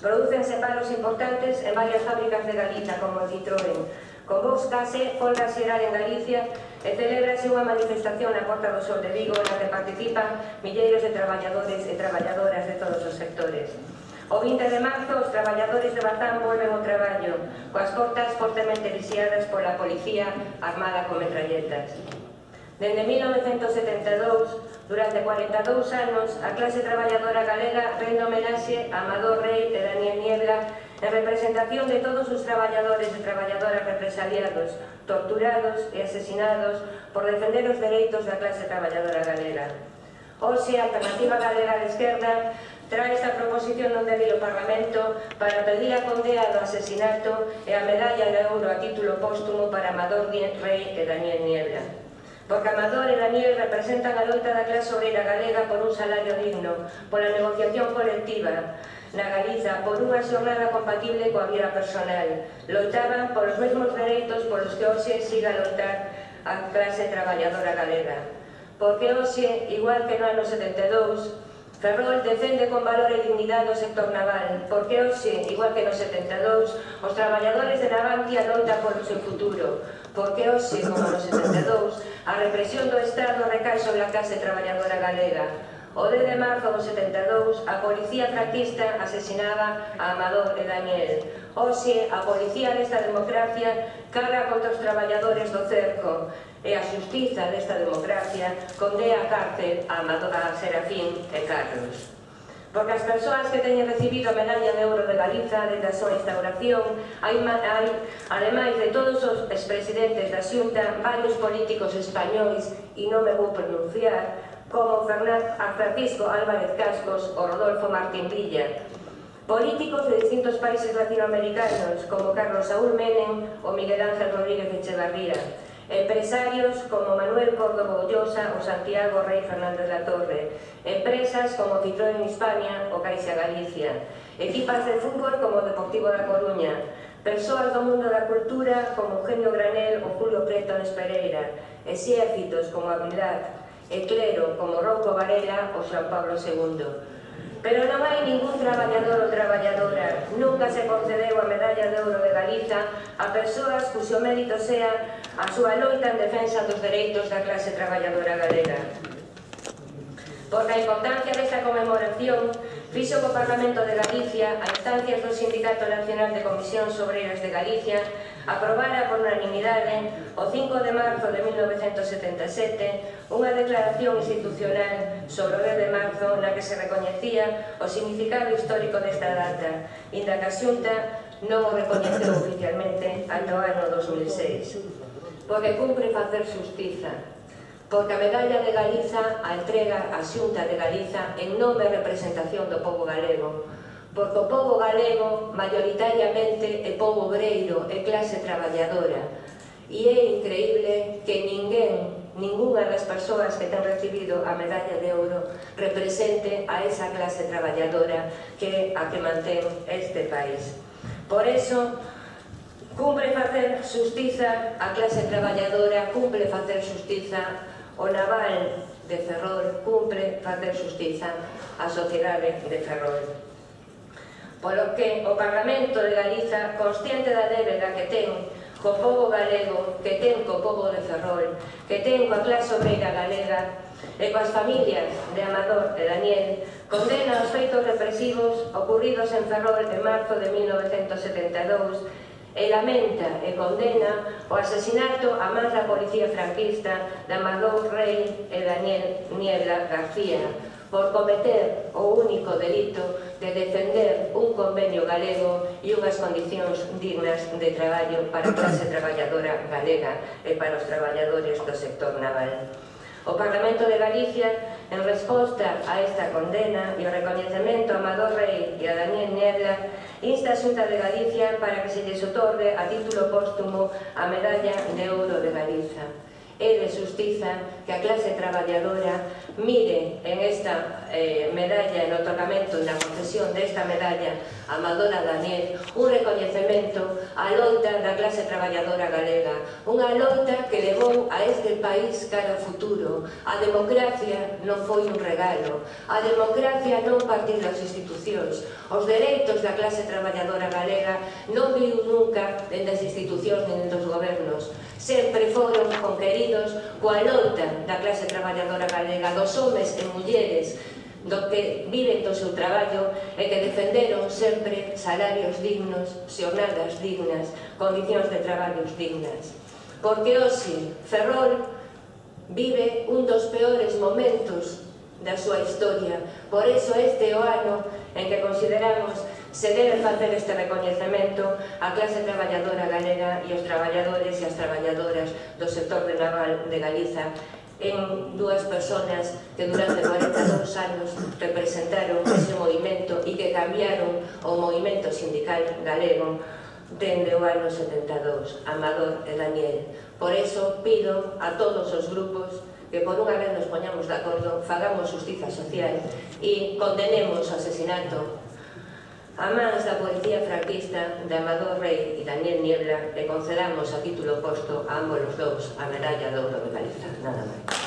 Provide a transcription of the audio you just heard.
Producense palos importantes en varias fábricas de Galiza, como en Citroën. Convóscase folga xeral en Galicia e celebrase unha manifestación na Porta do Sol de Vigo na que participan milleiros de traballadores e traballadoras de todos os sectores. O 20 de marzo, os traballadores de Bazán volven ao traballo, coas portas fortemente vixiadas pola policía armada con metralletas. Dende 1972, durante 42 anos, a clase traballadora galega rende homenaxe a Amador Rei e Daniel Niebla en representación de todos os traballadores e traballadoras represaliados, torturados e asesinados por defender os dereitos da clase traballadora galega. Hoxe, a Alternativa Galega de Esquerda trae esta proposición non débil o Parlamento para pedir a condea do asesinato e a medalla de ouro a título póstumo para Amador Rey e Daniel Niebla. Porque Amador e Daniel representan a loita da clase obrera galega por un salario digno, pola negociación colectiva, na Galiza por unha xornada compatible coa vida personal. Loitaban polos mesmos dereitos polos que hoxe siga loitar a clase traballadora galega. Porque hoxe, igual que no ano 72, Ferrol defende con valor e dignidade o sector naval, porque hoxe, igual que nos 72, os traballadores de Navantia loitan polo seu futuro, porque hoxe, como nos 72, a represión do Estado recae sobre a clase traballadora galega, O 10 de marzo do 72, a policía franquista asesinaba a Amador e Daniel. Oxe, a policía desta democracia carga contra os traballadores do cerco e a xustiza desta democracia condea a cárcel a, Amador, a Serafín e Carlos. Porque as persoas que teñen recibido a medalla de ouro de Galiza desde a súa instauración, hai, hai ademais de todos os expresidentes da Xunta, varios políticos españois, e non me vou pronunciar, como a Francisco Álvarez Cascos o Rodolfo Martín Villa. Políticos de distintos países latinoamericanos, como Carlos Saúl Menem o Miguel Ángel Rodríguez Echevarría. Empresarios como Manuel Córdoba Ollosa o Santiago Rey Fernández la Torre. Empresas como Citroën Hispania o Caixa Galicia. Equipas de fútbol como Deportivo da Coruña. Persoas do mundo da cultura como Eugenio Granel ou Julio Preto Pereira. E como Habilidad, e clero como Rouco Varela ou San Pablo II. Pero non hai ningún traballador ou traballadora. Nunca se concedeu a medalla de ouro de Galiza a persoas cuxo mérito sea a súa loita en defensa dos dereitos da clase traballadora galega. Por a importancia desta conmemoración, fixo co Parlamento de Galicia, a instancias do Sindicato Nacional de Comisións Obreras de Galicia, aprobara por unanimidade o 5 de marzo de 1977 unha declaración institucional sobre o 10 de marzo na que se recoñecía o significado histórico desta data, inda que a Xunta non o recoñeceu oficialmente ata o ano 2006. Porque cumpre facer justiza, porque a medalla de Galiza a entrega a Xunta de Galiza en nome e representación do povo galego, porque o povo galego maioritariamente é povo obreiro e clase traballadora, e é increíble que ninguén, ninguna das persoas que ten recibido a medalla de ouro represente a esa clase traballadora que a que mantén este país. Por eso, cumpre facer justiza a clase traballadora, cumple facer justiza O naval de Ferrol cumpre facer justiza á sociedade de Ferrol. Polo que o Parlamento de Galiza, consciente da débeda que ten co povo galego, que ten co povo de Ferrol, que ten coa clase obreira galega, e coas familias de Amador e Daniel, condena os feitos represivos ocurridos en Ferrol en marzo de 1972 e lamenta e condena o asasinato a mans da policía franquista da Margot Rey e Daniel Niebla García por cometer o único delito de defender un convenio galego e unhas condicións dignas de traballo para a clase traballadora galega e para os traballadores do sector naval. O Parlamento de Galicia, en resposta a esta condena e o recoñecemento a Amador Rey e a Daniel Nebla, insta a Xunta de Galicia para que se lles otorgue a título póstumo a medalla de ouro de Galiza e de justiza que a clase traballadora mire en esta eh, medalla, en otorgamento e na concesión desta medalla a Madonna Daniel un recoñecemento á loita da clase traballadora galega. Unha loita que levou a este país cara ao futuro. A democracia non foi un regalo. A democracia non partiu das institucións. Os dereitos da clase traballadora galega non viu nunca dentro das institucións nin dos gobernos sempre foron conqueridos coa loita da clase traballadora galega dos homes e mulleres do que viven do seu traballo e que defenderon sempre salarios dignos, xornadas dignas, condicións de traballos dignas. Porque hoxe Ferrol vive un dos peores momentos da súa historia. Por eso este o ano en que consideramos Se debe facer este recoñecemento á clase traballadora galega e aos traballadores e as traballadoras do sector de naval de Galiza en dúas personas que durante 42 anos representaron ese movimento e que cambiaron o movimento sindical galego dende o ano 72, Amador e Daniel. Por eso pido a todos os grupos que por unha vez nos poñamos de acordo, fagamos justiza social e condenemos o asesinato a mans da poesía franquista de Amador Rey e Daniel Niebla le concedamos a título posto a ambos os dous a medalla de ouro de Galiza. Nada máis.